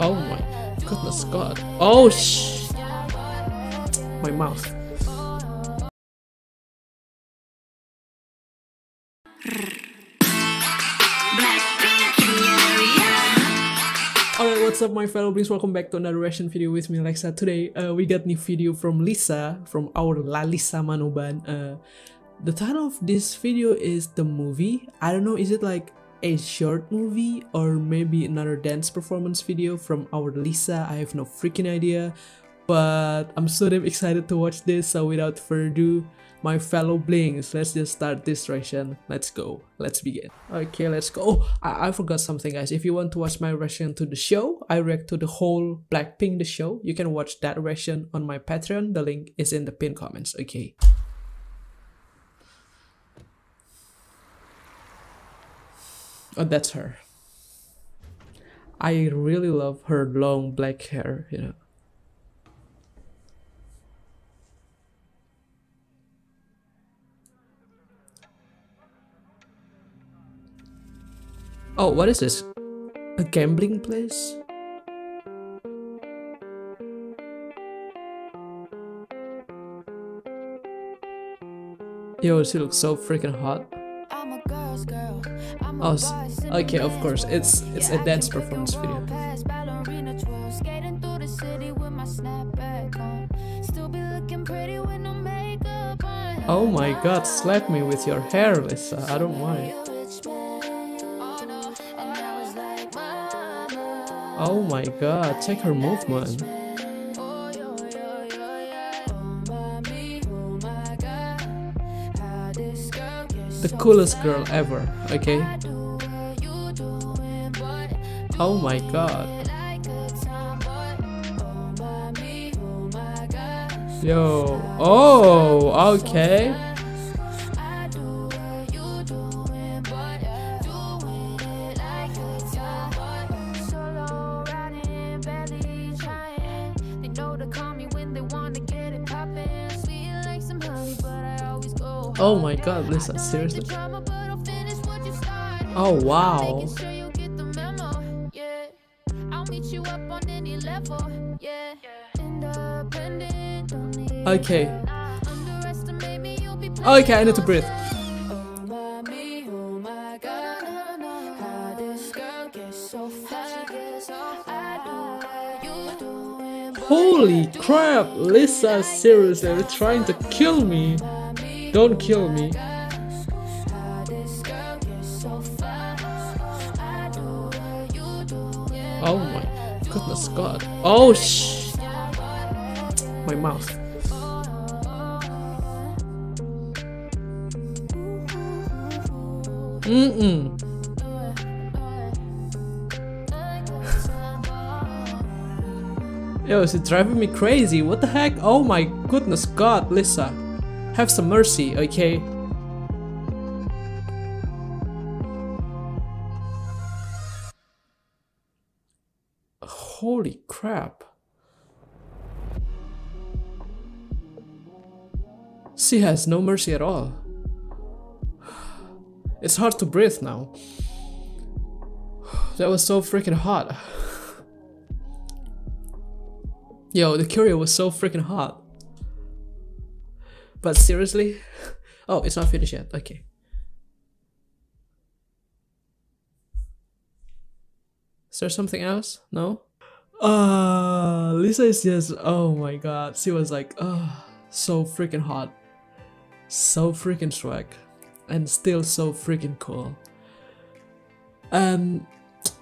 Oh my goodness god. Oh sh my mouth. Alright, what's up my fellow Blinks? Welcome back to another reaction video with me Alexa. Today uh, we got new video from Lisa, from our Lalisa Manoban. Uh, the title of this video is The Movie. I don't know, is it like a short movie or maybe another dance performance video from our Lisa? I have no freaking idea. But I'm so damn excited to watch this, so without further ado, my fellow Blinks let's just start this reaction let's go. Let's begin. Okay let's go. Oh, I, I forgot something guys. If you want to watch my reaction to the show i react to the whole blackpink the show. You can watch that reaction on my patreon. The link is in the pin comments. Okay oh that's her i really love her long black hair you know Oh, what is this? A gambling place? Yo, she looks so freaking hot. Oh, okay, of course, it's it's a dance performance video. Oh my god, slap me with your hair, Lisa. I don't mind. Oh my god, check her movement. The coolest girl ever, okay? Oh my god. Yo, oh, okay. Oh my god, Lisa, seriously? Oh wow. Okay. Okay, I need to breathe. Holy crap, Lisa, seriously, trying to kill me. Don't kill me. Oh my goodness god. Oh sh My mouth. Mm-mm. Yo, is it driving me crazy? What the heck? Oh my goodness god, Lisa. Have some mercy, okay? Holy crap. She has no mercy at all. It's hard to breathe now. That was so freaking hot. Yo, the choreo was so freaking hot. But seriously? Oh, it's not finished yet. Okay. Is there something else? No? Uh, Lisa is just, oh my god. She was like, oh, so freaking hot. So freaking swag. And still so freaking cool. And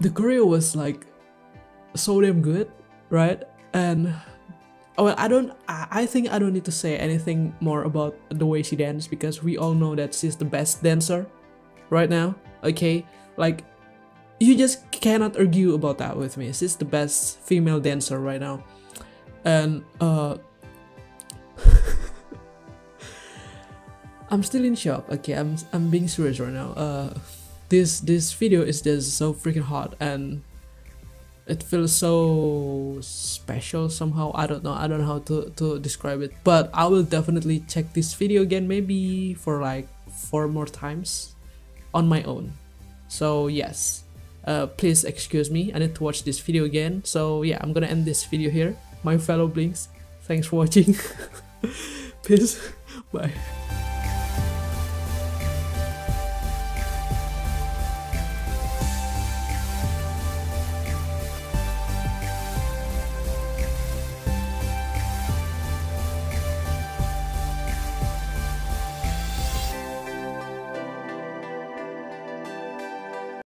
the choreo was like so damn good, right? And Oh, I don't. I think I don't need to say anything more about the way she dances because we all know that she's the best dancer right now. Okay, like you just cannot argue about that with me. She's the best female dancer right now, and uh, I'm still in shock. Okay, I'm I'm being serious right now. Uh, this this video is just so freaking hot and it feels so special somehow i don't know i don't know how to, to describe it but i will definitely check this video again maybe for like four more times on my own so yes uh, please excuse me, I need to watch this video again. So yeah, I'm gonna end this video here. My fellow Blinks, thanks for watching. Peace, bye.